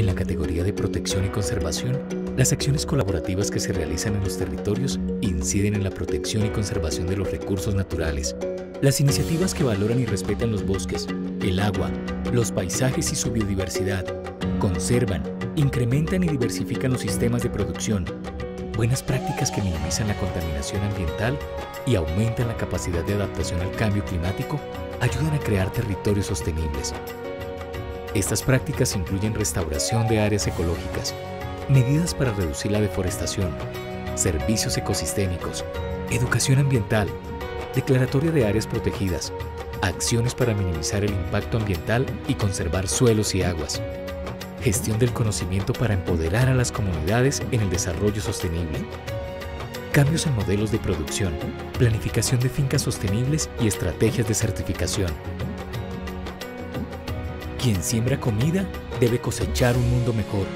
En la categoría de protección y conservación, las acciones colaborativas que se realizan en los territorios inciden en la protección y conservación de los recursos naturales. Las iniciativas que valoran y respetan los bosques, el agua, los paisajes y su biodiversidad, conservan, incrementan y diversifican los sistemas de producción, buenas prácticas que minimizan la contaminación ambiental y aumentan la capacidad de adaptación al cambio climático ayudan a crear territorios sostenibles. Estas prácticas incluyen restauración de áreas ecológicas, medidas para reducir la deforestación, servicios ecosistémicos, educación ambiental, declaratoria de áreas protegidas, acciones para minimizar el impacto ambiental y conservar suelos y aguas, gestión del conocimiento para empoderar a las comunidades en el desarrollo sostenible, cambios en modelos de producción, planificación de fincas sostenibles y estrategias de certificación. Quien siembra comida debe cosechar un mundo mejor.